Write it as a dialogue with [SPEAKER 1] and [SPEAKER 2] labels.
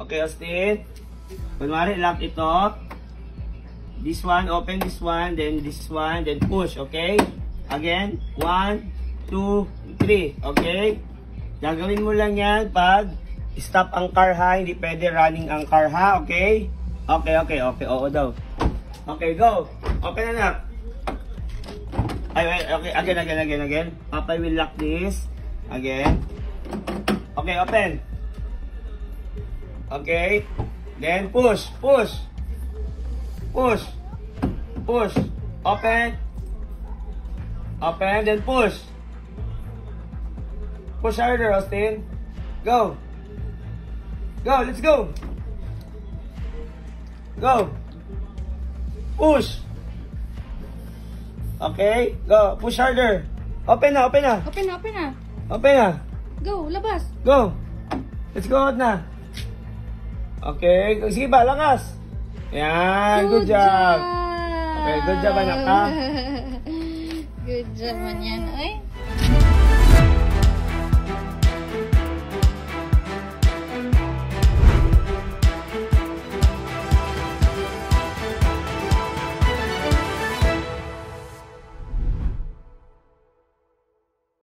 [SPEAKER 1] Okay, Austin. Kunwari, lock ito. This one, open this one, then this one, then push, okay? Again, one, two, three, okay? Gagawin mo lang yan pag stop ang car ha, hindi pwede running ang car ha, okay? Okay, okay, okay, oo daw. Okay, go. Open na na. Ay, wait, okay, again, again, again, again. Papa will lock this. Again. Okay, open. Okay. Then push, push. Push. Push. Open. Open, then push. Push harder, Austin. Go. Go, let's go. Go. Push. Okay, go. Push harder. Open na, open na.
[SPEAKER 2] Open na, open na.
[SPEAKER 1] Open na.
[SPEAKER 2] Go, labas.
[SPEAKER 1] Go. Let's go out na. Okay, sige ba, lakas. Yan, good, job. Okay, good job, anak, ha?
[SPEAKER 2] good job man yan. Ay.